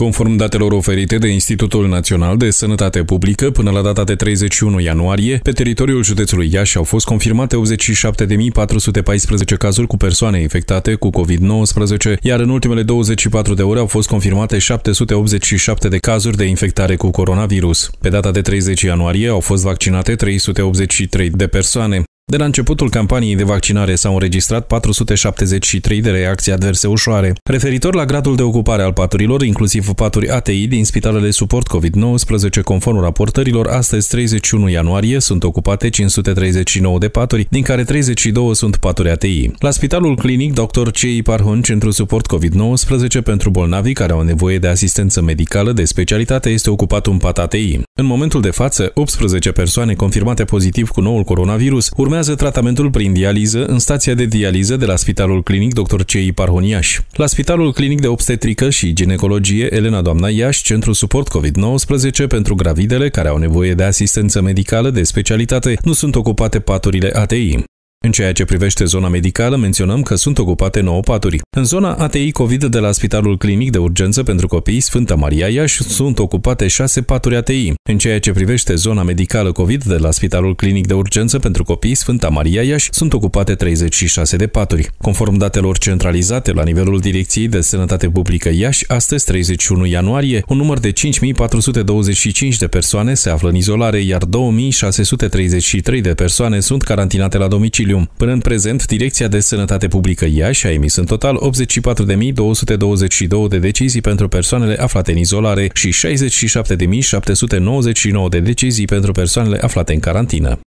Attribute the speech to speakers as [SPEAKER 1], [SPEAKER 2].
[SPEAKER 1] Conform datelor oferite de Institutul Național de Sănătate Publică, până la data de 31 ianuarie, pe teritoriul județului Iași au fost confirmate 87.414 cazuri cu persoane infectate cu COVID-19, iar în ultimele 24 de ore au fost confirmate 787 de cazuri de infectare cu coronavirus. Pe data de 30 ianuarie au fost vaccinate 383 de persoane. De la începutul campaniei de vaccinare s-au înregistrat 473 de reacții adverse ușoare. Referitor la gradul de ocupare al paturilor, inclusiv paturi ATI din spitalele suport COVID-19, conform raportărilor, astăzi 31 ianuarie sunt ocupate 539 de paturi, din care 32 sunt paturi ATI. La spitalul clinic Dr. Cei Parhon, centru suport COVID-19 pentru bolnavi care au nevoie de asistență medicală de specialitate, este ocupat un pat ATI. În momentul de față, 18 persoane confirmate pozitiv cu noul coronavirus urmează urmează tratamentul prin dializă în stația de dializă de la Spitalul Clinic Dr. Cei Parhoniaș. La Spitalul Clinic de Obstetrică și Ginecologie Elena Doamna Iași, centru suport COVID-19 pentru gravidele care au nevoie de asistență medicală de specialitate, nu sunt ocupate paturile ATI. În ceea ce privește zona medicală, menționăm că sunt ocupate 9 paturi. În zona ATI COVID de la Spitalul Clinic de Urgență pentru Copii Sfânta Maria Iași sunt ocupate 6 paturi ATI. În ceea ce privește zona medicală COVID de la Spitalul Clinic de Urgență pentru Copii Sfânta Maria Iași sunt ocupate 36 de paturi. Conform datelor centralizate la nivelul Direcției de Sănătate Publică Iași, astăzi 31 ianuarie, un număr de 5425 de persoane se află în izolare, iar 2633 de persoane sunt carantinate la domiciliu domiciliu. Până în prezent, Direcția de Sănătate Publică Iași a emis în total 84.222 de decizii pentru persoanele aflate în izolare și 67.799 de decizii pentru persoanele aflate în carantină.